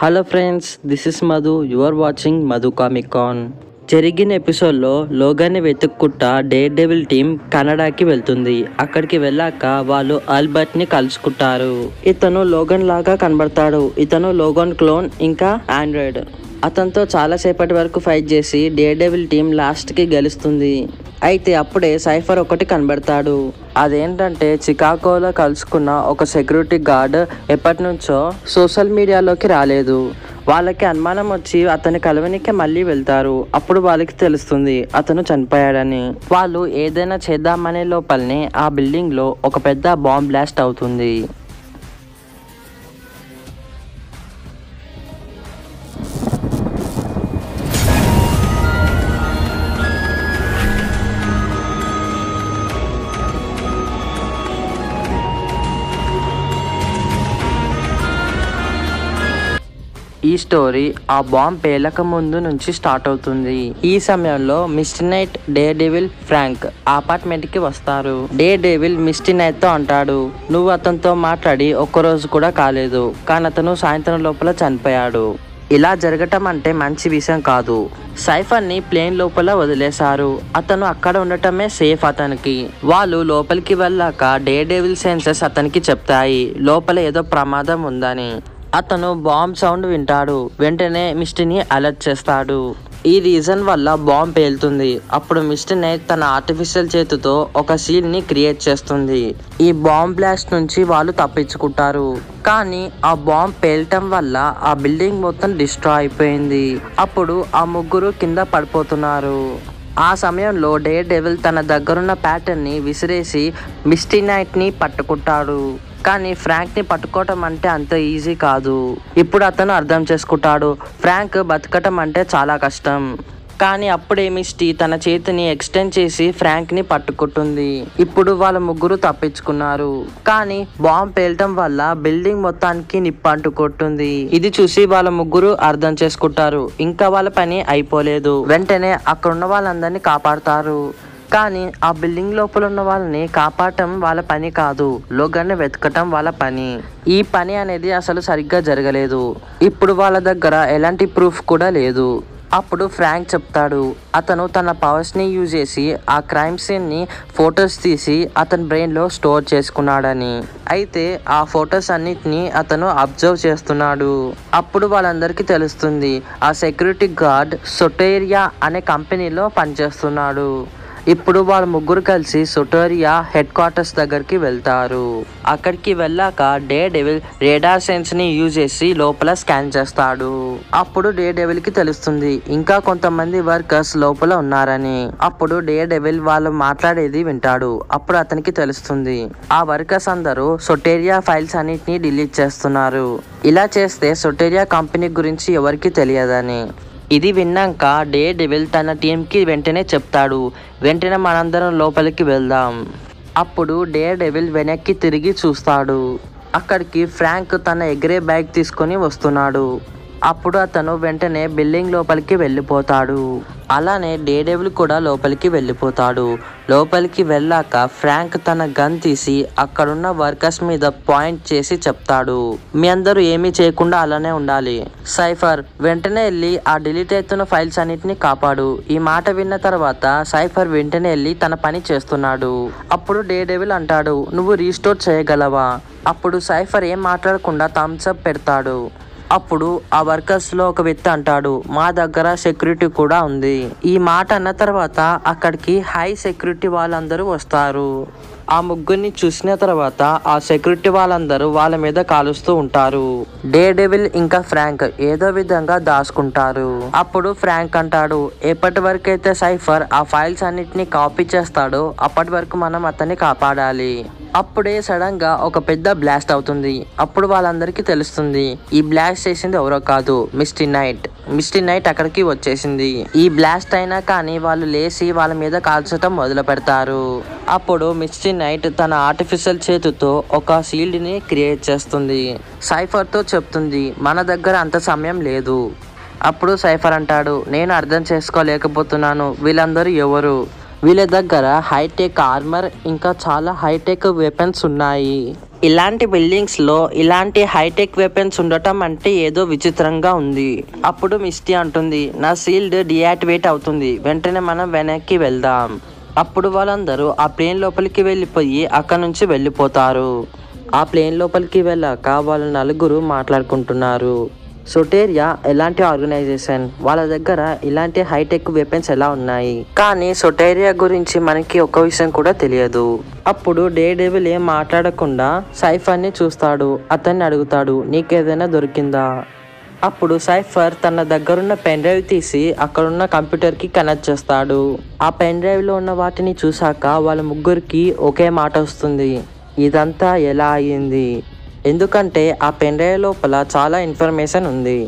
Hello friends this is Madhu your watching Madhu Comic Con జరిగిన ఎపిసోడ్లో లోగాన్ని వెతుక్కుంటా డే డెవిల్ టీం కెనడాకి వెళ్తుంది. అక్కడికి వెళ్ళాక వాళ్ళు ఆల్బర్ట్ని కలుసుకుంటారు. ఇతను లోగన్ లాగా కనబడతాడు. ఇతను లోగన్ క్లోన్ ఇంకా ఆండ్రాయిడ్ అతనితో చాలాసేపటి వరకు ఫైట్ చేసి డే డెవిల్ టీం లాస్ట్కి గెలుస్తుంది. అయితే అప్పుడే సైఫర్ ఒకటి కనబడతాడు. అదేంటంటే చికాగోలో కలుసుకున్న ఒక సెక్యూరిటీ గార్డ్ ఎప్పటి నుంచో సోషల్ మీడియాలోకి రాలేదు. వాళ్ళకి అనుమానం వచ్చి అతని కలవనికి మళ్ళీ వెళ్తారు. అప్పుడు వాళ్ళకి తెలుస్తుంది అతను చనిపోయాడని. వాళ్ళు ఏదైనా చేద్దామనే లోపలనే ఆ బిల్డింగ్లో ఒక పెద్ద బాంబ్ బ్లాస్ట్ అవుతుంది. ఈ స్టోరీ ఆ బాంబ్ పేలక ముందు నుంచి స్టార్ట్ అవుతుంది. ఈ సమయంలో misty knight daredevil Frank అపార్ట్మెంట్కి వస్తారు. డే డెవిల్ మిస్టీ నైట్తో అంటాడు నువ్వు అతనితో మాట్లాడి ఒక్క రోజు కూడా కాలేదు. కానీ అతను సాయంత్రం లోపల చనిపోయాడు. ఇలా జరగటం అంటే మంచి విషయం కాదు. సైఫర్ని ప్లేన్ లోపల వదిలేశారు. అతను అక్కడ ఉండటమే సేఫ్ అతనికి. వాళ్ళు లోపలికి వెళ్ళాక డే డేవిల్ సెన్సెస్ అతనికి చెప్తాయి. లోపల ఏదో ప్రమాదం ఉందని. అతను బాంబ్ సౌండ్ వింటాడు. వెంటనే మిస్టీని అలర్ట్ చేస్తాడు. ఈ రీజన్ వల్ల బాంబ్ పేలుతుంది. అప్పుడు మిస్టర్ నైట్ తన ఆర్టిఫిషియల్ చేతితో ఒక సీల్ని క్రియేట్ చేస్తుంది. ఈ బాంబ్ బ్లాస్ట్ నుంచి వాళ్ళు తప్పించుకుంటారు. కానీ ఆ బాంబ్ పేలటం వల్ల ఆ బిల్డింగ్ మొత్తం డిస్ట్రాయ్ అయిపోయింది. అప్పుడు ఆ ముగ్గురు కింద పడిపోతున్నారు. ఆ సమయంలో డే డెవిల్ తన దగ్గరున్న ప్యాటర్న్ని విసిరేసి మిస్టీ నైట్ని పట్టుకుంటాడు. కానీ ఫ్రాంక్ని పట్టుకోవటం అంటే అంత ఈజీ కాదు. ఇప్పుడు అతను అర్థం చేసుకుంటాడు. ఫ్రాంక్ బతకటం అంటే చాలా కష్టం. కానీ అప్పుడే మిస్టీ తన చేతిని ఎక్స్టెండ్ చేసి ఫ్రాంక్ని పట్టుకుంటుంది. ఇప్పుడు వాళ్ళ ముగ్గురు తప్పించుకున్నారు. కానీ బాంబ్ పేలటం వల్ల బిల్డింగ్ మొత్తానికి నిప్పు కొట్టుంది ఇది చూసి వాళ్ళ ముగ్గురు అర్థం చేసుకుంటారు. ఇంకా వాళ్ళ పని అయిపోలేదు. వెంటనే అక్కడ ఉన్న వాళ్ళందరినీ కాపాడుతారు. కానీ ఆ బిల్డింగ్ లోపల ఉన్న వాళ్ళని కాపాడటం వాళ్ళ పని కాదు. లోగాన్ని వెతకటం వాళ్ళ పని. ఈ పని అనేది అసలు సరిగ్గా జరగలేదు. ఇప్పుడు వాళ్ళ దగ్గర ఎలాంటి ప్రూఫ్ కూడా లేదు. అప్పుడు ఫ్రాంక్ చెప్తాడు అతను తన పవర్స్ని యూజ్ చేసి ఆ క్రైమ్ సీన్ని ఫొటోస్ తీసి అతని బ్రెయిన్లో స్టోర్ చేసుకున్నాడని. అయితే ఆ ఫొటోస్ అన్నిటిని అతను అబ్జర్వ్ చేస్తున్నాడు. అప్పుడు వాళ్ళందరికీ తెలుస్తుంది ఆ సెక్యూరిటీ గార్డ్ సొటేరియా అనే కంపెనీలో పనిచేస్తున్నాడు. ఇప్పుడు వాళ్ళ ముగ్గురు కలిసి సొటోరియా హెడ్ క్వార్టర్స్ దగ్గరికి వెళ్తారు. అక్కడికి వెళ్ళాక డే డెవిల్ రేడార్ సెన్స్ని యూజ్ చేసి లోపల స్కాన్ చేస్తాడు. అప్పుడు డే డెవిల్కి తెలుస్తుంది ఇంకా కొంతమంది వర్కర్స్ లోపల ఉన్నారని. అప్పుడు డే డెవిల్ వాళ్ళు మాట్లాడేది వింటాడు అప్పుడు అతనికి తెలుస్తుంది. ఆ వర్కర్స్ అందరూ సొటేరియా ఫైల్స్ అన్నిటిని డిలీట్ చేస్తున్నారు. ఇలా చేస్తే సొటేరియా కంపెనీ గురించి ఎవరికి తెలియదని. ఇది విన్నాక డే డెవిల్ తన టీంకి వెంటనే చెప్తాడు. వెంటనే మనందరం లోపలికి వెళ్దాం. అప్పుడు డే డెవిల్ వెనక్కి తిరిగి చూస్తాడు. అక్కడికి ఫ్రాంక్ తన ఎగిరే బ్యాగ్ తీసుకొని వస్తున్నాడు. అప్పుడు అతను వెంటనే బిల్డింగ్ లోపలికి వెళ్ళిపోతాడు. అలానే డేడెవిల్ కూడా లోపలికి వెళ్ళిపోతాడు. లోపలికి వెళ్ళాక ఫ్రాంక్ తన గన్ తీసి అక్కడున్న వర్కర్స్ మీద పాయింట్ చేసి చెప్తాడు. మీ అందరూ ఏమీ చేయకుండా అలానే ఉండాలి. సైఫర్ వెంటనే వెళ్ళి ఆ డిలీట్ అవుతున్న ఫైల్స్ అన్నిటిని కాపాడు. ఈ మాట విన్న తర్వాత సైఫర్ వెంటనే వెళ్ళి తన పని చేస్తున్నాడు. అప్పుడు డేడెవిల్ అంటాడు నువ్వు రీస్టోర్ చేయగలవా? అప్పుడు సైఫర్ ఏం మాట్లాడకుండా థమ్స్అప్ పెడతాడు. అప్పుడు ఆ వర్కర్స్లో ఒక వ్యక్తి అంటాడు మా దగ్గర సెక్యూరిటీ కూడా ఉంది. ఈ మాట అన్న తర్వాత అక్కడికి హై సెక్యూరిటీ వాళ్ళందరూ వస్తారు. ఆ ముగ్గురిని చూసిన తర్వాత ఆ సెక్యూరిటీ వాళ్ళందరూ వాళ్ళ మీద కాలుస్తూ ఉంటారు. డే డెవిల్ ఇంకా ఫ్రాంక్ ఏదో విధంగా దాచుకుంటారు. అప్పుడు ఫ్రాంక్ అంటాడు ఎప్పటి వరకు అయితే సైఫర్ ఆ ఫైల్స్ అన్నిటిని కాపీ చేస్తాడో అప్పటి వరకు మనం అతన్ని కాపాడాలి. అప్పుడే సడన్గా ఒక పెద్ద బ్లాస్ట్ అవుతుంది. అప్పుడు వాళ్ళందరికీ తెలుస్తుంది ఈ బ్లాస్ట్ చేసింది ఎవరో కాదు మిస్టీ నైట్. మిస్టీ నైట్ అక్కడికి వచ్చేసింది. ఈ బ్లాస్ట్ అయినా కానీ వాళ్ళు లేచి వాళ్ళ మీద కాల్చటం మొదలు పెడతారు. అప్పుడు మిస్టీ నైట్ తన ఆర్టిఫిషియల్ చేతితో ఒక షీల్డ్ని క్రియేట్ చేస్తుంది. సైఫర్తో చెప్తుంది మన దగ్గర అంత సమయం లేదు. అప్పుడు సైఫర్ అంటాడు నేను అర్థం చేసుకోలేకపోతున్నాను వీళ్ళందరూ ఎవరు? వీళ్ళ దగ్గర హైటెక్ ఆర్మర్ ఇంకా చాలా హైటెక్ వెపన్స్ ఉన్నాయి. ఇలాంటి బిల్డింగ్స్లో ఇలాంటి హైటెక్ వెపన్స్ ఉండటం అంటే ఏదో విచిత్రంగా ఉంది. అప్పుడు మిస్టీ అంటుంది నా సీల్డ్ డియాక్టివేట్ అవుతుంది వెంటనే మనం వెనక్కి వెళ్దాం. అప్పుడు వాళ్ళందరూ ఆ ప్లేన్ లోపలికి వెళ్ళిపోయి అక్కడ నుంచి వెళ్ళిపోతారు. ఆ ప్లేన్ లోపలికి వెళ్ళాక వాళ్ళ నలుగురు మాట్లాడుకుంటున్నారు. సొటేరియా ఎలాంటి ఆర్గనైజేషన్? వాళ్ళ దగ్గర ఇలాంటి హైటెక్ వెపన్స్ ఎలా ఉన్నాయి? కానీ సొటేరియా గురించి మనకి ఒక విషయం కూడా తెలియదు. అప్పుడు డే డెవిల్ ఏం మాట్లాడకుండా సైఫర్ని చూస్తాడు. అతన్ని అడుగుతాడు నీకేదైనా దొరికిందా? అప్పుడు సైఫర్ తన దగ్గరున్న పెన్ డ్రైవ్ తీసి అక్కడున్న కంప్యూటర్కి కనెక్ట్ చేస్తాడు. ఆ పెన్ డ్రైవ్లో ఉన్న వాటిని చూశాక వాళ్ళ ముగ్గురికి ఒకే మాట వస్తుంది. ఇదంతా ఎలా అయ్యింది? ఎందుకంటే ఆ పెన్ డ్రైవ్ లోపల చాలా ఇన్ఫర్మేషన్ ఉంది.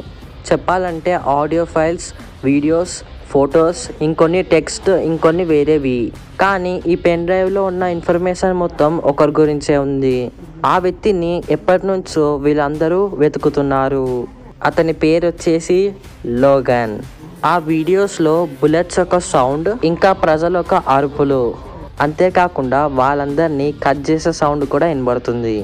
చెప్పాలంటే ఆడియో ఫైల్స్ వీడియోస్ ఫొటోస్ ఇంకొన్ని టెక్స్ట్ ఇంకొన్ని వేరేవి. కానీ ఈ పెన్ డ్రైవ్లో ఉన్న ఇన్ఫర్మేషన్ మొత్తం ఒకరి గురించే ఉంది. ఆ వ్యక్తిని ఎప్పటి నుంచో వీళ్ళందరూ వెతుకుతున్నారు. అతని పేరు వచ్చేసి లోగన్. ఆ వీడియోస్లో బుల్లెట్స్ ఒక సౌండ్ ఇంకా ప్రజల ఒక అరుపులు. అంతేకాకుండా వాళ్ళందరినీ కట్ చేసే సౌండ్ కూడా వినబడుతుంది.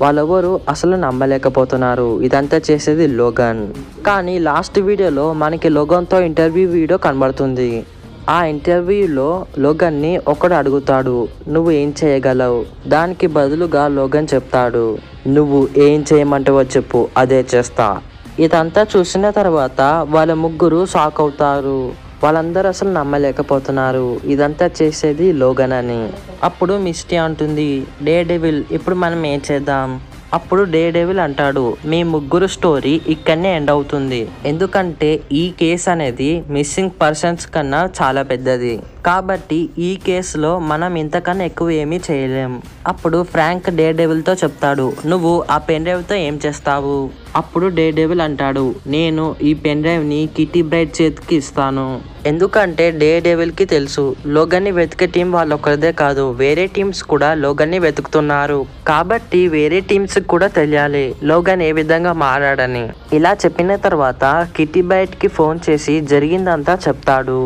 వాళ్ళెవరు అసలు నమ్మలేకపోతున్నారు. ఇదంతా చేసేది లోగన్. కానీ లాస్ట్ వీడియోలో మనకి లోగన్తో ఇంటర్వ్యూ వీడియో కనబడుతుంది. ఆ ఇంటర్వ్యూలో లోగన్ని ఒకడు అడుగుతాడు నువ్వు ఏం చేయగలవు? దానికి బదులుగా లోగన్ చెప్తాడు నువ్వు ఏం చేయమంటావో చెప్పు అదే చేస్తా. ఇదంతా చూసిన తర్వాత వాళ్ళ ముగ్గురు షాక్ అవుతారు. వాళ్ళందరూ అసలు నమ్మలేకపోతున్నారు. ఇదంతా చేసేది లోగన్ అని అప్పుడు మిస్టీ అంటుంది డే డెవిల్ ఇప్పుడు మనం ఏం చేద్దాం? అప్పుడు డే డెవిల్ అంటాడు మీ ముగ్గురు స్టోరీ ఇక్కడనే ఎండ్ అవుతుంది. ఎందుకంటే ఈ కేసు అనేది మిస్సింగ్ పర్సన్స్ కన్నా చాలా పెద్దది. కాబట్టి ఈ కేసులో మనం ఇంతకన్నా ఎక్కువ ఏమీ చేయలేం. అప్పుడు ఫ్రాంక్ డే డెవిల్తో చెప్తాడు నువ్వు ఆ పెన్ డ్రైవ్తో ఏం చేస్తావు? అప్పుడు డే డెవిల్ అంటాడు నేను ఈ పెన్ డ్రైవ్ని కిటీ బ్రైట్ చేతికి ఇస్తాను. ఎందుకంటే డే డెవిల్కి తెలుసు లోగన్ని వెతికే టీం వాళ్ళొక్కరిదే కాదు వేరే టీమ్స్ కూడా లోగన్ని వెతుకుతున్నారు. కాబట్టి వేరే టీమ్స్ కూడా తెలియాలి లోగన్ ఏ విధంగా మారాడని. ఇలా చెప్పిన తర్వాత కిటీ బ్రైట్కి ఫోన్ చేసి జరిగిందంతా చెప్తాడు.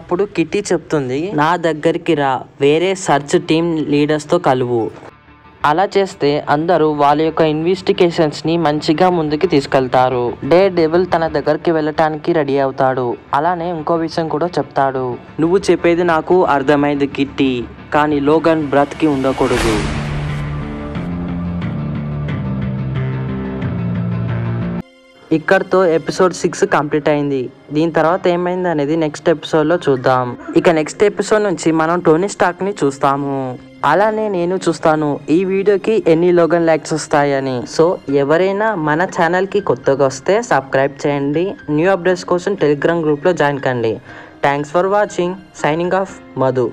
అప్పుడు కిట్టి చెప్తుంది నా దగ్గరికి రా వేరే సర్చ్ టీం లీడర్స్తో కలువు. అలా చేస్తే అందరూ వాళ్ళ యొక్క ఇన్వెస్టిగేషన్స్ని మంచిగా ముందుకు తీసుకెళ్తారు. డే డెవిల్ తన దగ్గరికి వెళ్ళటానికి రెడీ అవుతాడు. అలానే ఇంకో విషయం కూడా చెప్తాడు. నువ్వు చెప్పేది నాకు అర్థమైంది కిట్టి కానీ లోగన్ బ్రతికి ఉండకూడదు. ఇక్కడతో ఎపిసోడ్ సిక్స్ కంప్లీట్ అయింది. దీని తర్వాత ఏమైంది అనేది నెక్స్ట్ ఎపిసోడ్లో చూద్దాం. ఇక నెక్స్ట్ ఎపిసోడ్ నుంచి మనం టోనీ స్టాక్ని చూస్తాము. అలానే నేను చూస్తాను. ఈ వీడియోకి ఎన్ని లోగన్ లైక్స్ వస్తాయని. సో ఎవరైనా మన ఛానల్కి కొత్తగా వస్తే సబ్స్క్రైబ్ చేయండి. న్యూ అప్డేట్స్ కోసం టెలిగ్రామ్ గ్రూప్లో జాయిన్ కండి. Thanks for watching signing off Madhu